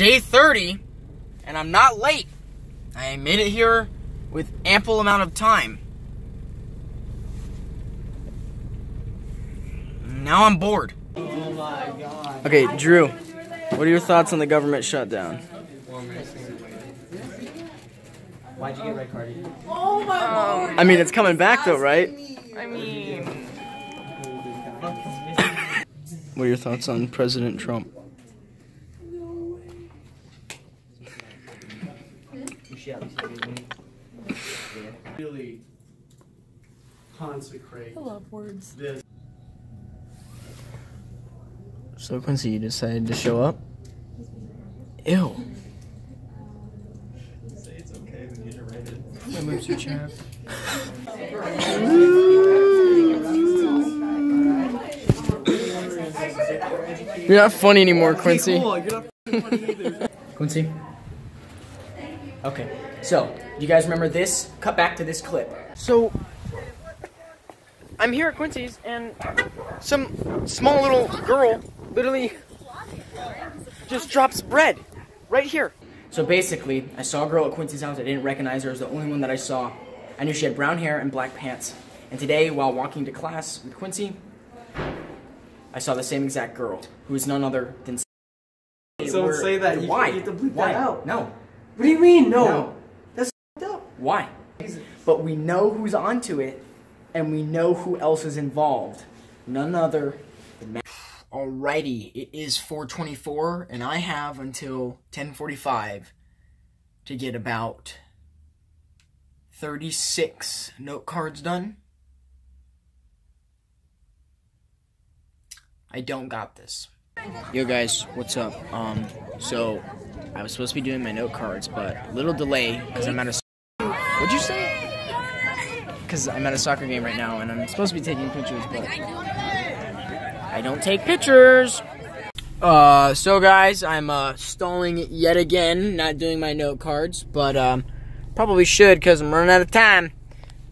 day 30, and I'm not late. I made it here with ample amount of time. Now I'm bored. Oh my god. Okay, Drew, what are your thoughts on the government shutdown? Why'd you get red carded? I mean, it's coming back though, right? I mean, What are your thoughts on President Trump? You should at least give me. Really consecrate I love words. this. So Quincy, you decided to show up? Ew. Say it's okay when you write it. My boobs are chapped. You're not funny anymore, Quincy. Quincy. Okay, so you guys remember this? Cut back to this clip. So I'm here at Quincy's, and some small little girl literally just drops bread right here. So basically, I saw a girl at Quincy's house. I didn't recognize her. It was the only one that I saw. I knew she had brown hair and black pants. And today, while walking to class with Quincy, I saw the same exact girl, who is none other than. Don't say that. You- Why? you have to bleep Why? that out. No. What do you mean? No. No. That's f***ed up. Why? But we know who's onto it, and we know who else is involved. None other than Matt. Alrighty, it is 424, and I have until 1045 to get about 36 note cards done. I don't got this. Yo guys, what's up? Um, so I was supposed to be doing my note cards, but little delay because I'm at a What'd you say? Because I'm at a soccer game right now and I'm supposed to be taking pictures, but I don't take pictures. Uh, so guys, I'm uh stalling yet again, not doing my note cards, but um, probably should because I'm running out of time.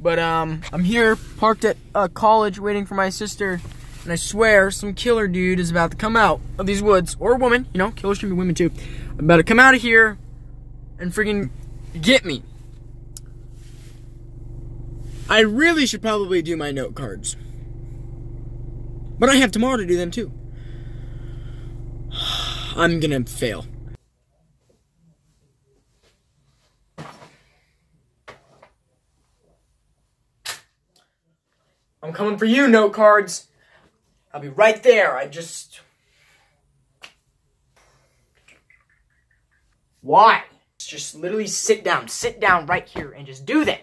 But um, I'm here parked at a college waiting for my sister, and I swear some killer dude is about to come out of these woods or a woman. You know, killers can be women too. About to come out of here and freaking get me. I really should probably do my note cards. But I have tomorrow to do them too. I'm gonna fail. I'm coming for you, note cards. I'll be right there. I just. Why? Just literally sit down. Sit down right here and just do that.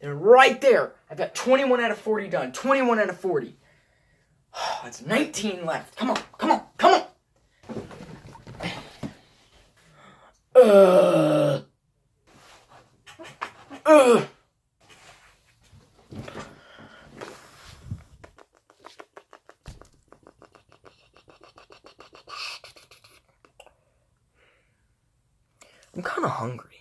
And right there, I've got 21 out of 40 done. 21 out of 40. Oh, That's 19 left. Come on, come on, come on. Ugh. Ugh. I'm kind of hungry.